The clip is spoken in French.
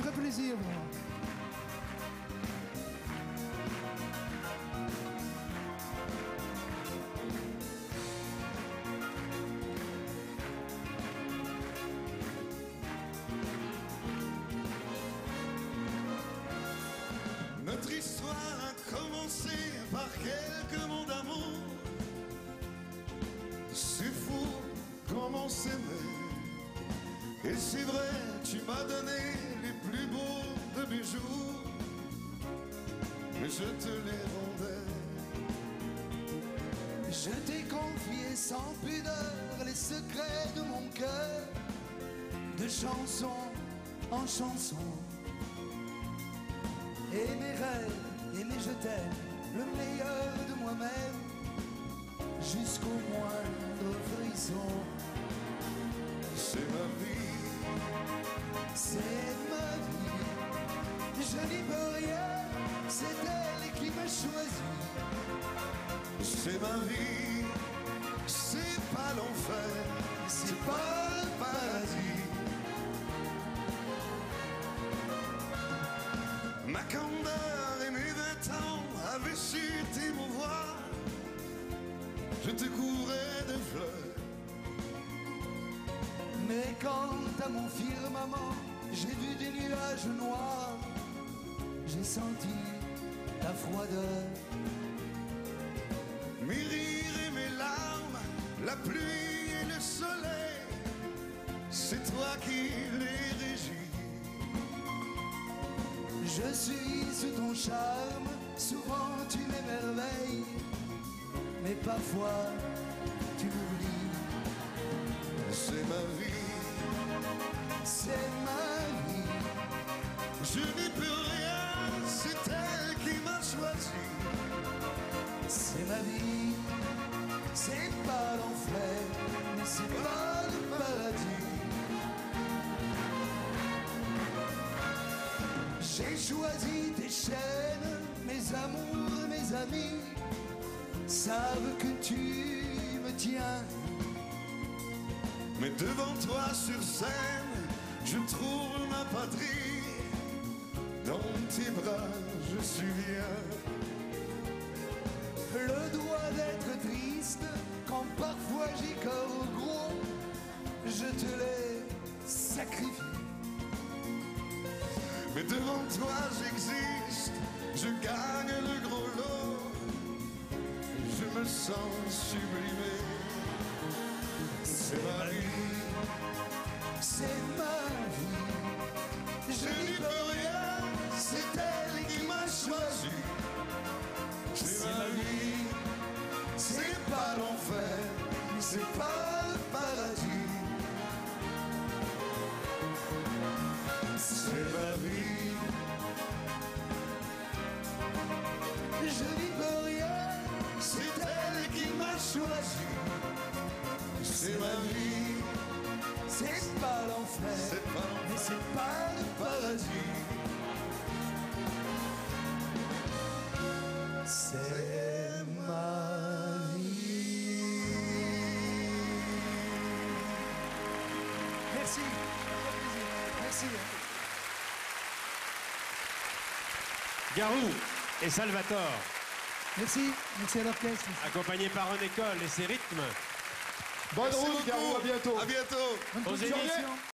ferait plaisir. Notre histoire a commencé par quelques mots d'amour. C'est fou comment s'aimer. Et c'est vrai, tu m'as donné les plus beaux de mes jours. Mais je te les rendais. Je t'ai confié sans pudeur les secrets de mon cœur, de chanson en chanson. Et mes rêves, et mes je t'aime, le meilleur C'est ma vie, je n'y peux rien, c'est elle qui m'a choisi. c'est ma vie. C'est pas l'enfer, c'est pas le paradis. Ma candeur et mes vingt ans avaient su t'émouvoir. Je te courais de fleurs. Mais quant à mon firmament, j'ai vu des nuages noirs, j'ai senti ta froideur. Mes rires et mes larmes, la pluie et le soleil, c'est toi qui les régis. Je suis sous ton charme, souvent tu m'émerveilles, mais parfois tu m'oublies. C'est ma vie, je n'y peux rien, c'est elle qui m'a choisi. c'est ma vie, c'est pas l'enfer, c'est pas le paradis. J'ai choisi tes chaînes, mes amours, mes amis savent que tu me tiens. Mais devant toi sur scène, je trouve ma patrie. Dans tes bras, je suis bien. Le droit d'être triste quand parfois j'y corps gros, je te l'ai sacrifié. Mais devant toi, j'existe, je gagne le gros lot. Je me sens sublimé. C'est ma vie, C'est ma C'est ma vie, C'est pas l'enfer, c'est pas mais c'est pas le paradis. C'est ma vie. Merci. Merci. Garou et Salvatore, Merci. Merci à l'orchestre. accompagnés par René Coll et ses rythmes. Bonne Merci route, Garou, à bientôt. À bientôt. Aux.